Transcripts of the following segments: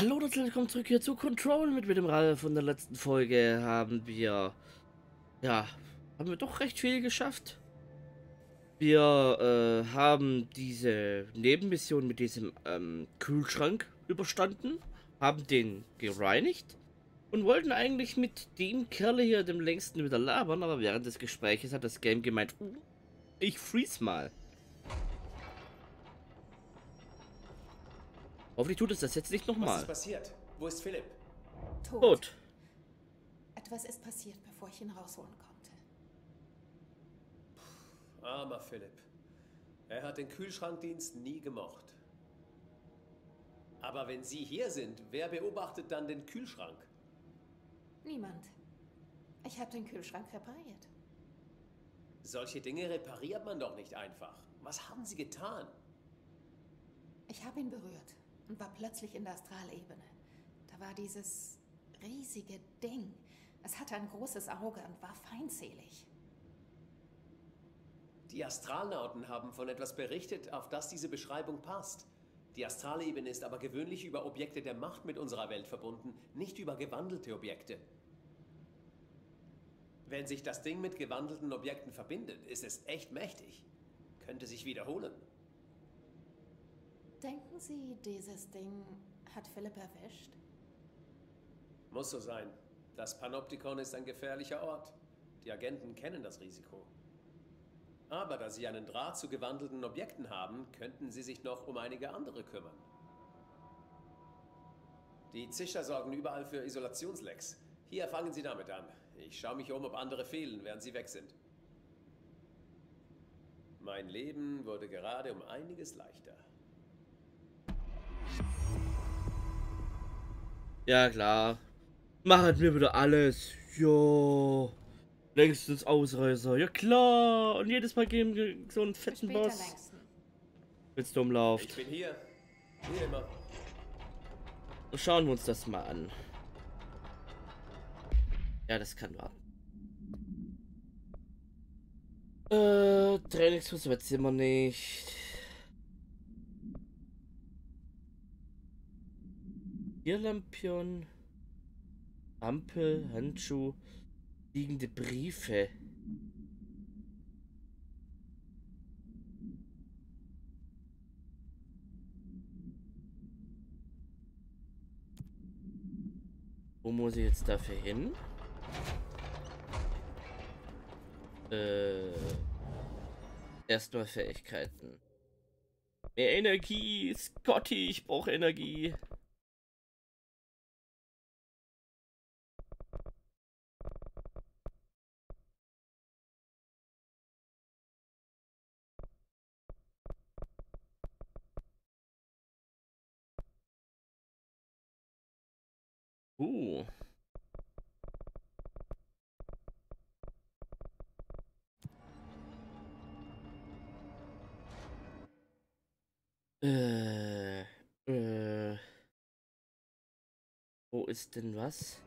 Hallo und herzlich willkommen zurück hier zu Control mit, mit dem Ralf. Von der letzten Folge haben wir, ja, haben wir doch recht viel geschafft. Wir äh, haben diese Nebenmission mit diesem ähm, Kühlschrank überstanden, haben den gereinigt und wollten eigentlich mit dem Kerl hier, dem längsten, wieder labern, aber während des Gespräches hat das Game gemeint, uh, ich freeze mal. Hoffentlich tut es das jetzt nicht nochmal. Was ist passiert? Wo ist Philipp? Tot. Tot. Etwas ist passiert, bevor ich ihn rausholen konnte. Armer Philipp. Er hat den Kühlschrankdienst nie gemocht. Aber wenn Sie hier sind, wer beobachtet dann den Kühlschrank? Niemand. Ich habe den Kühlschrank repariert. Solche Dinge repariert man doch nicht einfach. Was haben Sie getan? Ich habe ihn berührt und war plötzlich in der Astralebene. Da war dieses riesige Ding. Es hatte ein großes Auge und war feindselig. Die Astralnauten haben von etwas berichtet, auf das diese Beschreibung passt. Die Astralebene ist aber gewöhnlich über Objekte der Macht mit unserer Welt verbunden, nicht über gewandelte Objekte. Wenn sich das Ding mit gewandelten Objekten verbindet, ist es echt mächtig. Könnte sich wiederholen. Denken Sie, dieses Ding hat Philipp erwischt? Muss so sein. Das Panoptikon ist ein gefährlicher Ort. Die Agenten kennen das Risiko. Aber da sie einen Draht zu gewandelten Objekten haben, könnten sie sich noch um einige andere kümmern. Die Zischer sorgen überall für Isolationslecks. Hier fangen sie damit an. Ich schaue mich um, ob andere fehlen, während sie weg sind. Mein Leben wurde gerade um einiges leichter. Ja, klar. Machen wir wieder alles. Jo. Längstens Ausreißer. Ja, klar. Und jedes Mal geben wir so einen fetten Später Boss. längsten. Wenn's dumm läuft. Ich bin hier. Hier immer. Schauen wir uns das mal an. Ja, das kann warten. Äh, Trainingsfuß wird immer nicht. Hier Lampion. Ampel, Handschuh, liegende Briefe. Wo muss ich jetzt dafür hin? Äh, erstmal Fähigkeiten. Mehr Energie, Scotty, ich brauche Energie. Uh. Äh, äh. Wo ist denn was?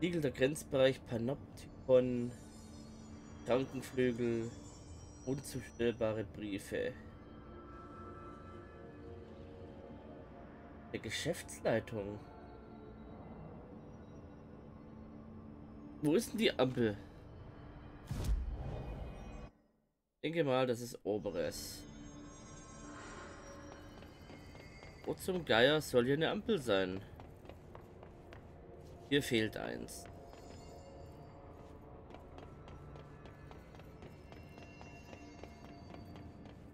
Siegel der Grenzbereich Panoptikon, Krankenflügel, unzustellbare Briefe. Geschäftsleitung. Wo ist denn die Ampel? Ich denke mal, das ist oberes. Wo zum Geier soll hier eine Ampel sein? Hier fehlt eins.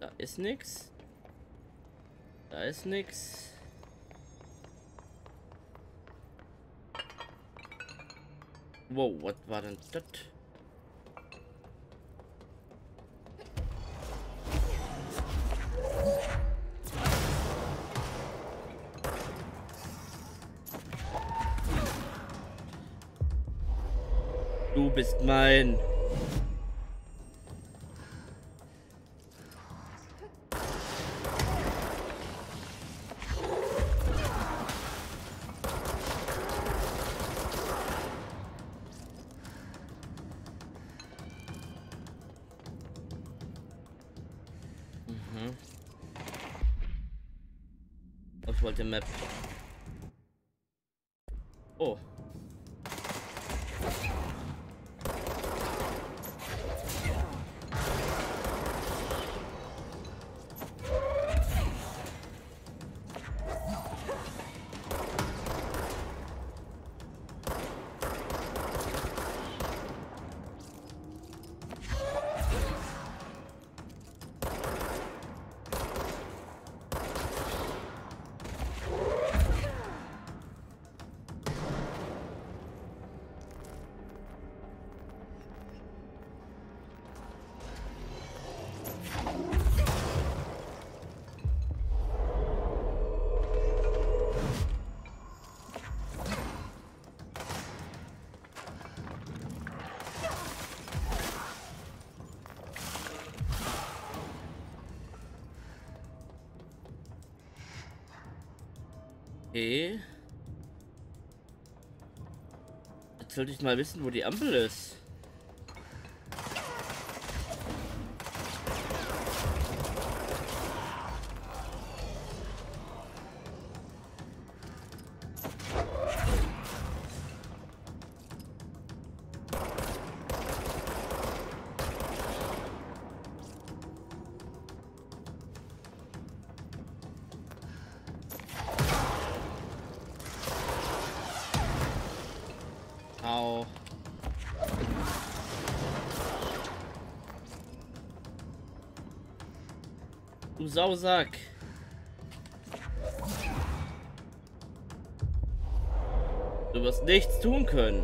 Da ist nix. Da ist nix. Wow, was war denn das? Du bist mein. Mhm. Ich wollte Map. Oh. Okay. Jetzt sollte ich mal wissen, wo die Ampel ist. Du Sausack. Du wirst nichts tun können.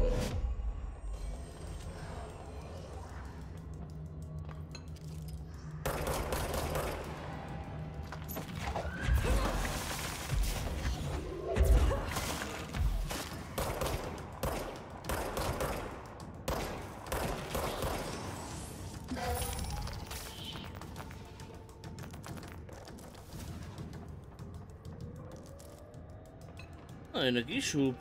Energieschub.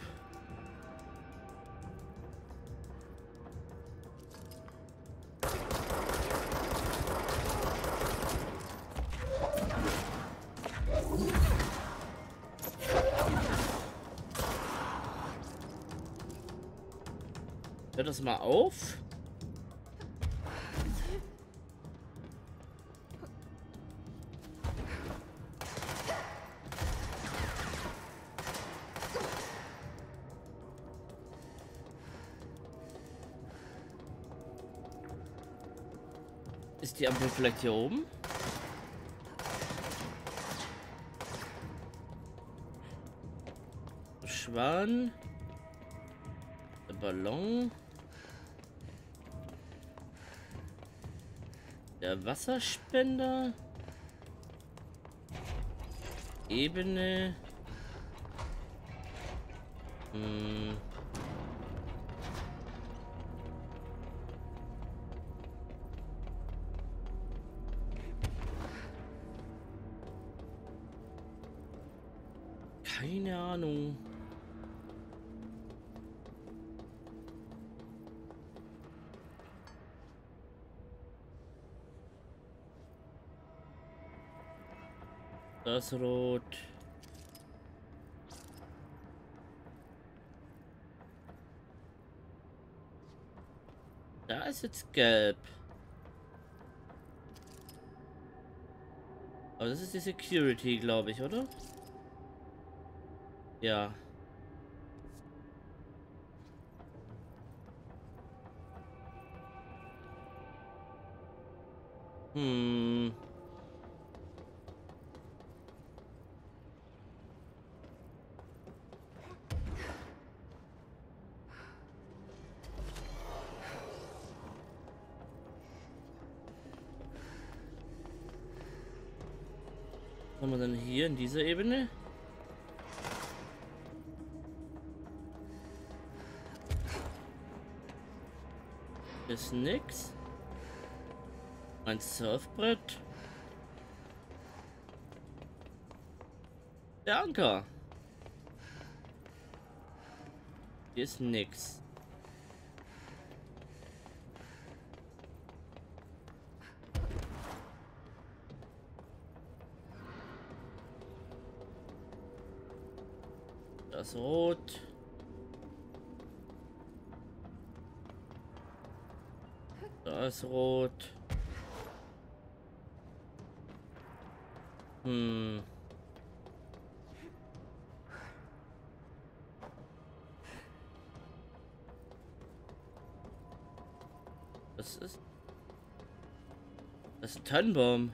Hört das mal auf? Die Ampel vielleicht hier oben? Schwan. Ballon. Der Wasserspender. Ebene. Hm. Keine Ahnung. Das Rot. Da ist jetzt gelb. Aber das ist die Security, glaube ich, oder? Ja. Hm. Haben wir denn hier in dieser Ebene? Ist nix. Ein Surfbrett. Der Anker. Hier ist nix. Das Rot. Ist Rot. Hm. Was ist? Das ist ein Tannenbaum.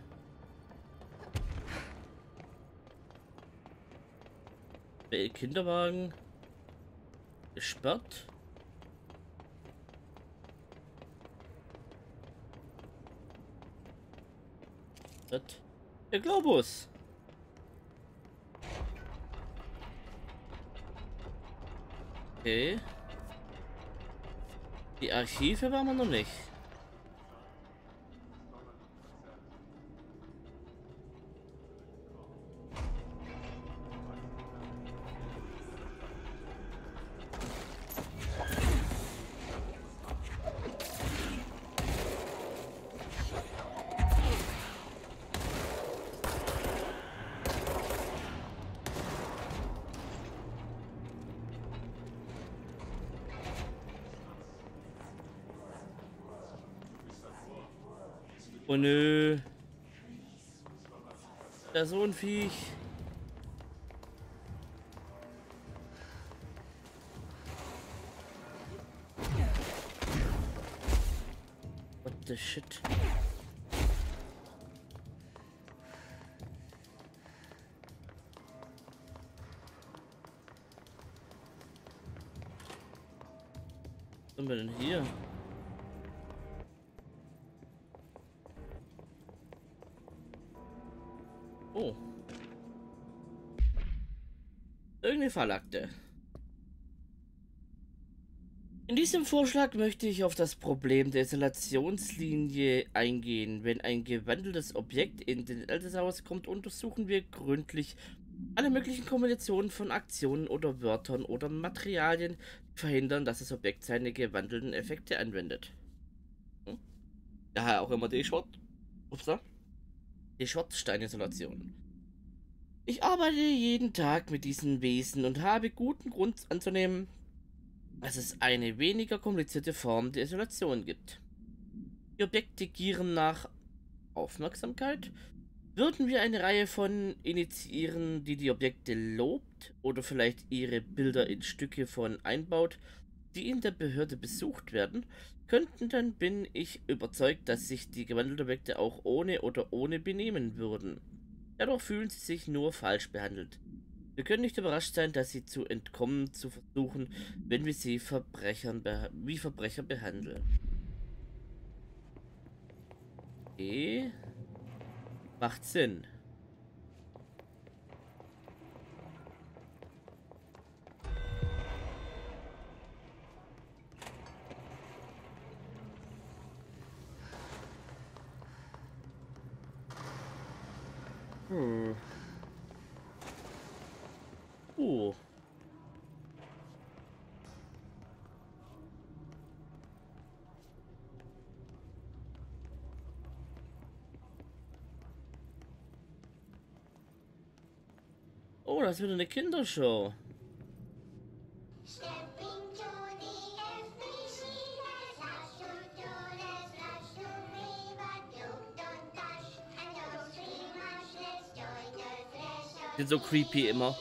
Der Kinderwagen gesperrt. Das der Globus. Okay. Die Archive waren wir noch nicht. Oh nö. Da so ein Viech. What the shit? Was sind wir denn hier? Irgendeine Fallakte. In diesem Vorschlag möchte ich auf das Problem der Isolationslinie eingehen. Wenn ein gewandeltes Objekt in den Älteshaus kommt, untersuchen wir gründlich alle möglichen Kombinationen von Aktionen oder Wörtern oder Materialien, die verhindern, dass das Objekt seine gewandelten Effekte anwendet. Hm? Daher auch immer die Schrott. Upsa die Schrottsteinisolation. Ich arbeite jeden Tag mit diesen Wesen und habe guten Grund anzunehmen, dass es eine weniger komplizierte Form der Isolation gibt. Die Objekte gieren nach Aufmerksamkeit. Würden wir eine Reihe von initiieren, die die Objekte lobt oder vielleicht ihre Bilder in Stücke von einbaut, die in der Behörde besucht werden, könnten, dann bin ich überzeugt, dass sich die gewandelten Objekte auch ohne oder ohne benehmen würden. Dadurch fühlen sie sich nur falsch behandelt. Wir können nicht überrascht sein, dass sie zu entkommen zu versuchen, wenn wir sie Verbrechern wie Verbrecher behandeln. Okay. Macht Sinn. Hm. Uh. Oh, das wird eine Kindershow. Sind so creepy immer.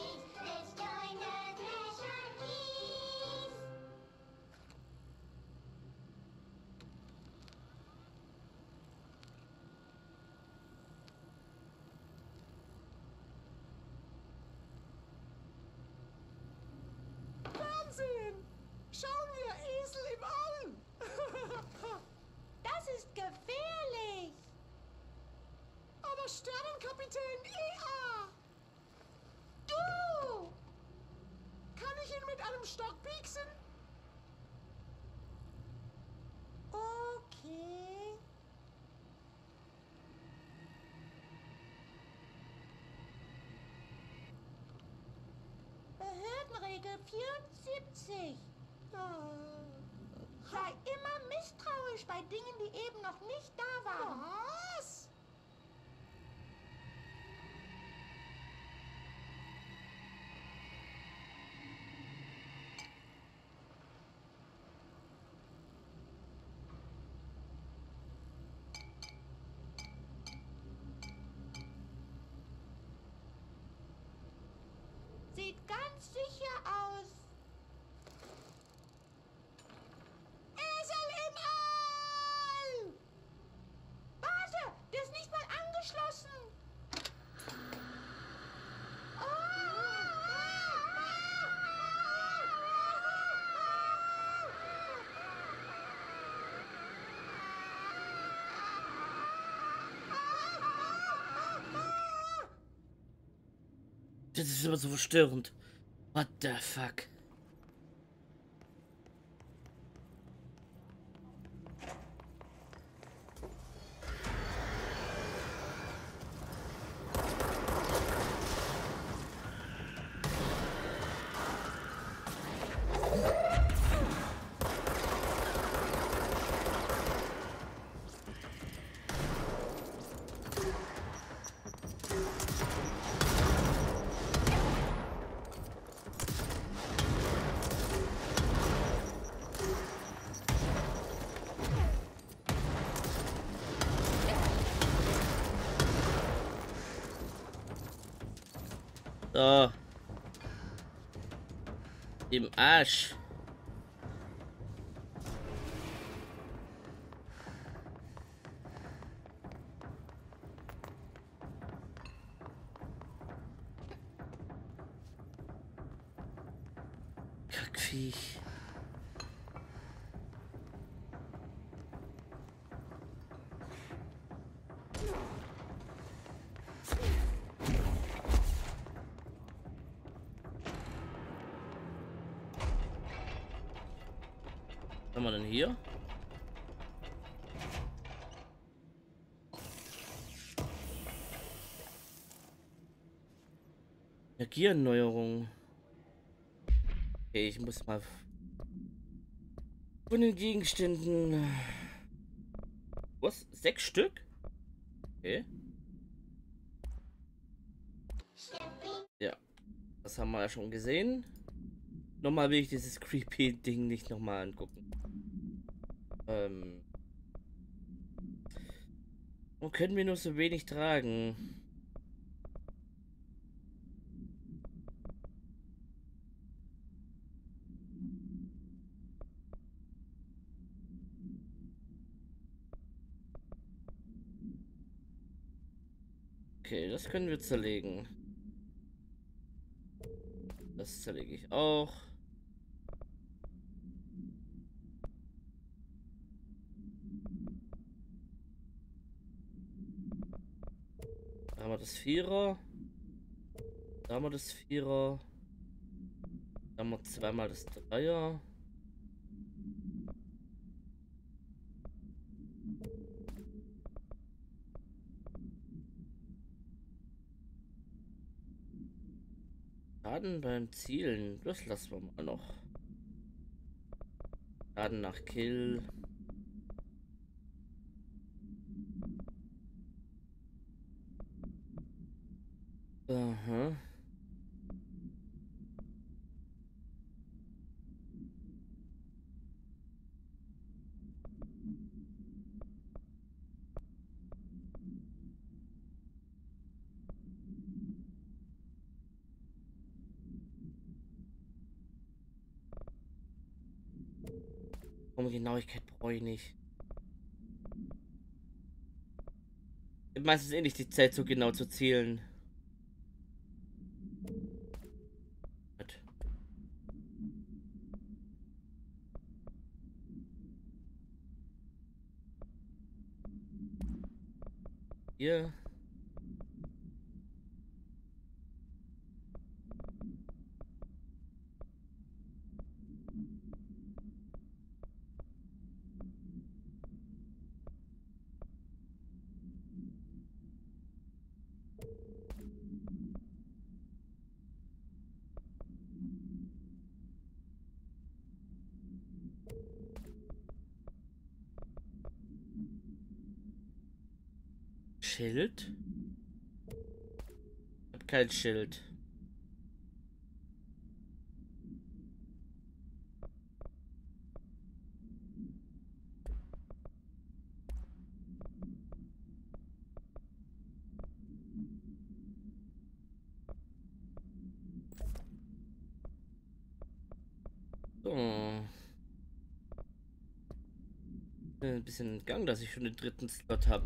Regel 74. Oh. Sei immer misstrauisch bei Dingen, die eben noch nicht da waren. Was? Das ist immer so verstörend. What the fuck? So. Im Arsch. Energieerneuerung. Okay, ich muss mal von den Gegenständen. Was? Sechs Stück? Okay. Ja. Das haben wir ja schon gesehen. Nochmal will ich dieses creepy Ding nicht nochmal angucken. Ähm. Und können wir nur so wenig tragen? Okay, das können wir zerlegen. Das zerlege ich auch. Da haben wir das Vierer. Da haben wir das Vierer. Da haben wir zweimal das Dreier. Schaden beim Zielen, das lassen wir mal noch. Schaden nach Kill. Aha. Um Genauigkeit brauche ich nicht. Meistens eh nicht die Zeit, so genau zu zielen. Hier. Schild? Ich hab kein Schild. Bisschen entgangen, dass ich schon den dritten Slot habe.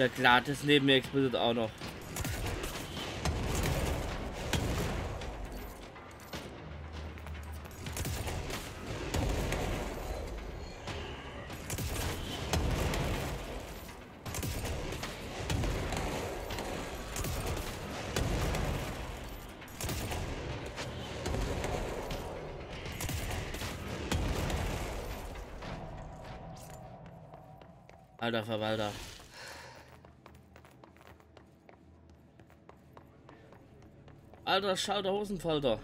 Ja klar, das neben mir explodiert auch noch. Alter Verwalter. Alter Schalter Hosenfalter.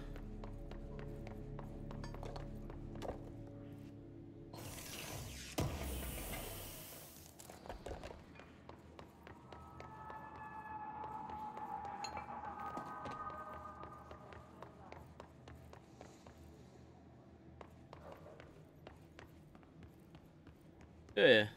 Okay.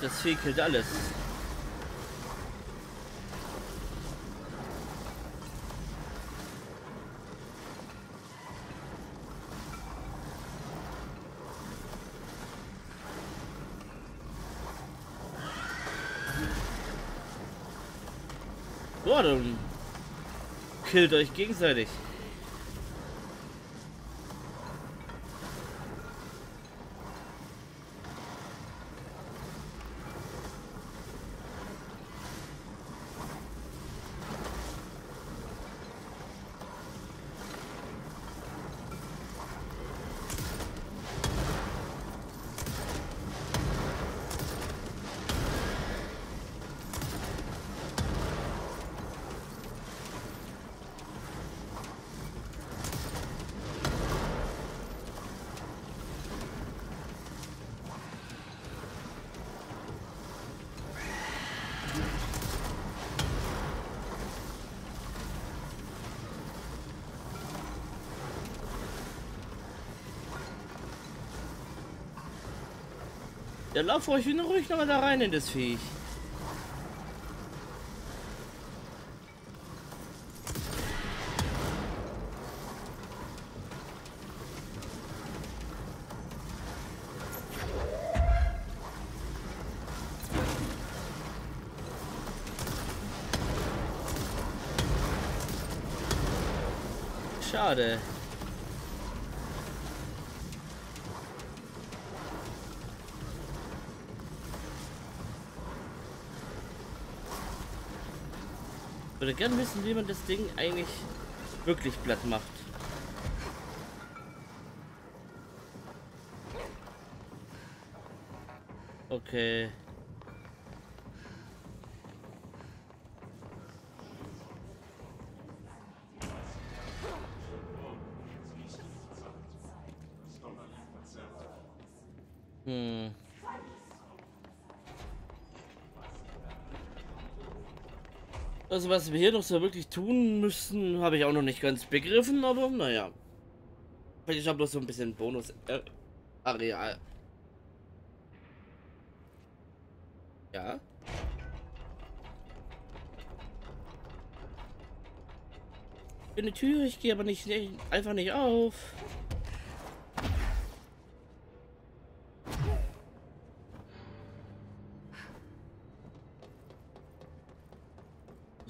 Das Vieh killt alles. Boah, dann killt euch gegenseitig. Ja, lauf ruhig noch mal da rein in das Viech. Schade. Würde gerne wissen, wie man das Ding eigentlich wirklich platt macht. Okay. Also was wir hier noch so wirklich tun müssen, habe ich auch noch nicht ganz begriffen, aber naja. Ich habe bloß so ein bisschen Bonus-Areal. Ja. Ich bin eine Tür, ich gehe aber nicht einfach nicht auf.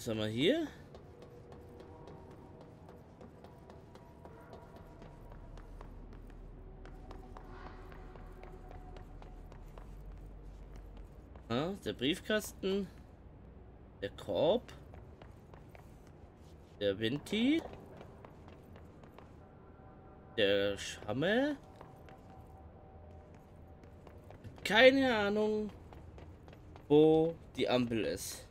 Was haben wir hier? Ah, der Briefkasten. Der Korb. Der Vinti. Der Schamme. Keine Ahnung, wo die Ampel ist.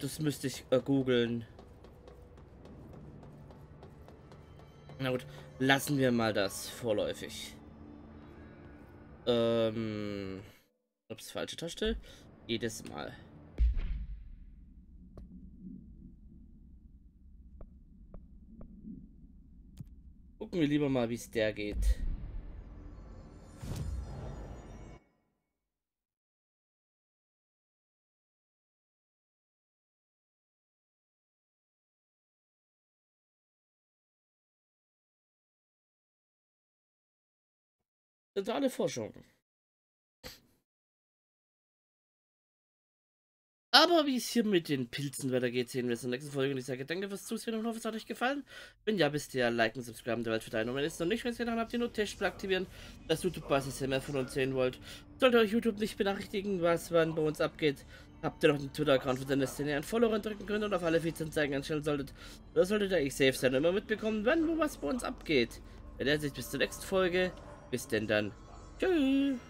Das müsste ich äh, googeln. Na gut, lassen wir mal das vorläufig. Ähm, ups, falsche Taste. Jedes Mal. Gucken wir lieber mal, wie es der geht. Zentrale Forschung. Aber wie es hier mit den Pilzen weitergeht, sehen wir es in der nächsten Folge. Und ich sage danke fürs Zusehen und hoffe, es hat euch gefallen. Wenn ja, bist ihr liken, subscriben, der Welt deine. Und wenn es noch nicht, wenn ihr daran habt, die Notizen aktivieren, dass YouTube ihr mehr von uns sehen wollt. Sollte euch YouTube nicht benachrichtigen, was wann bei uns abgeht, habt ihr noch einen Twitter-Account, den ihr einen Follower drücken könnt und auf alle Feeds-Anzeigen einstellen solltet. Da solltet ihr euch safe sein und immer mitbekommen, wann wo was bei uns abgeht. Wenn ihr sich bis zur nächsten Folge. Bis denn dann. Tschüss.